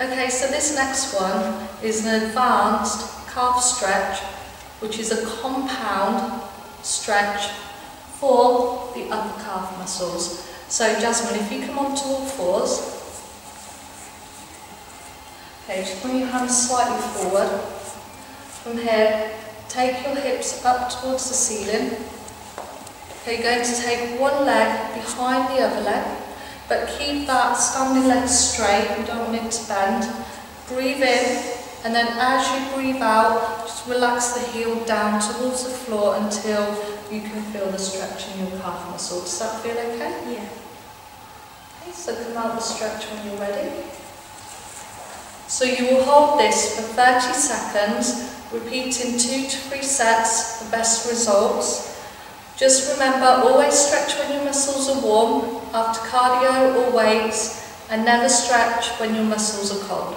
Okay, so this next one is an advanced calf stretch, which is a compound stretch for the upper calf muscles. So Jasmine, if you come onto all fours, okay, just bring your hands slightly forward. From here, take your hips up towards the ceiling. Okay, you're going to take one leg behind the other leg, but keep that standing leg straight, you don't want it to bend. Breathe in, and then as you breathe out, just relax the heel down towards the floor until you can feel the stretch in your calf muscle. Does that feel okay? Yeah. Okay, so come out the stretch when you're ready. So you will hold this for 30 seconds, repeating two to three sets for best results. Just remember, always stretch when your muscles are warm, after cardio or weights, and never stretch when your muscles are cold.